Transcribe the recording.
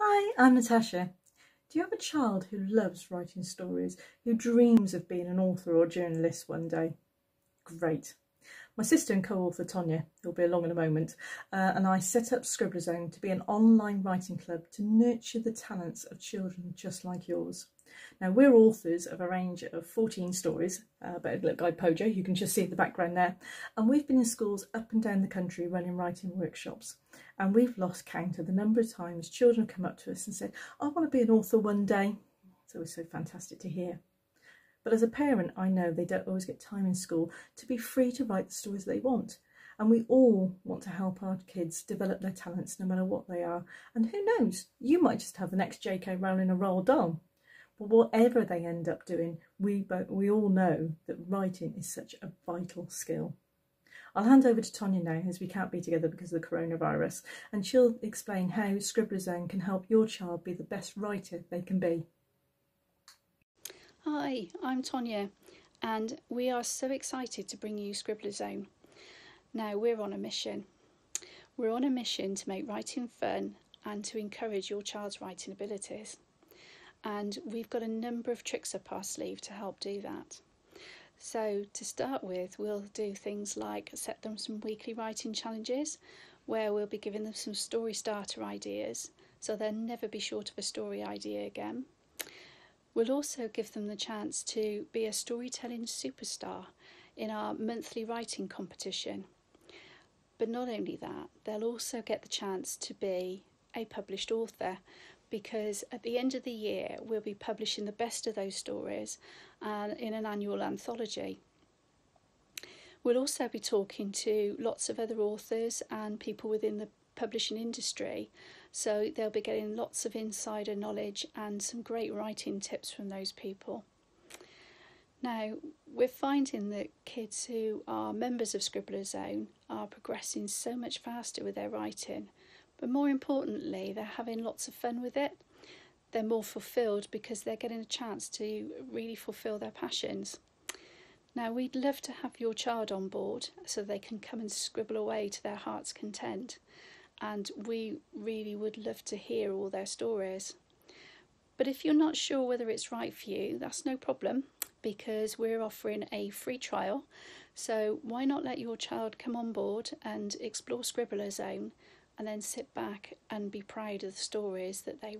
Hi, I'm Natasha. Do you have a child who loves writing stories, who dreams of being an author or journalist one day? Great. My sister and co-author Tonya, who'll be along in a moment, uh, and I set up Scribbler Zone to be an online writing club to nurture the talents of children just like yours. Now, we're authors of a range of 14 stories uh, by Guy Pojo, you can just see in the background there, and we've been in schools up and down the country running writing workshops. And we've lost count of the number of times children have come up to us and said, I want to be an author one day. It's always so fantastic to hear. But as a parent, I know they don't always get time in school to be free to write the stories they want. And we all want to help our kids develop their talents no matter what they are. And who knows, you might just have the next J.K. Rowling or Roald Dahl. But whatever they end up doing, we, both, we all know that writing is such a vital skill. I'll hand over to Tonya now as we can't be together because of the coronavirus and she'll explain how Scribbler Zone can help your child be the best writer they can be. Hi, I'm Tonya, and we are so excited to bring you Scribbler Zone. Now, we're on a mission. We're on a mission to make writing fun and to encourage your child's writing abilities. And we've got a number of tricks up our sleeve to help do that. So, to start with, we'll do things like set them some weekly writing challenges where we'll be giving them some story starter ideas so they'll never be short of a story idea again. We'll also give them the chance to be a storytelling superstar in our monthly writing competition. But not only that, they'll also get the chance to be a published author because at the end of the year we'll be publishing the best of those stories uh, in an annual anthology. We'll also be talking to lots of other authors and people within the publishing industry so they'll be getting lots of insider knowledge and some great writing tips from those people. Now, we're finding that kids who are members of Scribbler Zone are progressing so much faster with their writing, but more importantly, they're having lots of fun with it. They're more fulfilled because they're getting a chance to really fulfill their passions. Now, we'd love to have your child on board so they can come and scribble away to their heart's content and we really would love to hear all their stories. But if you're not sure whether it's right for you, that's no problem because we're offering a free trial. So why not let your child come on board and explore Scribbler Zone and then sit back and be proud of the stories that they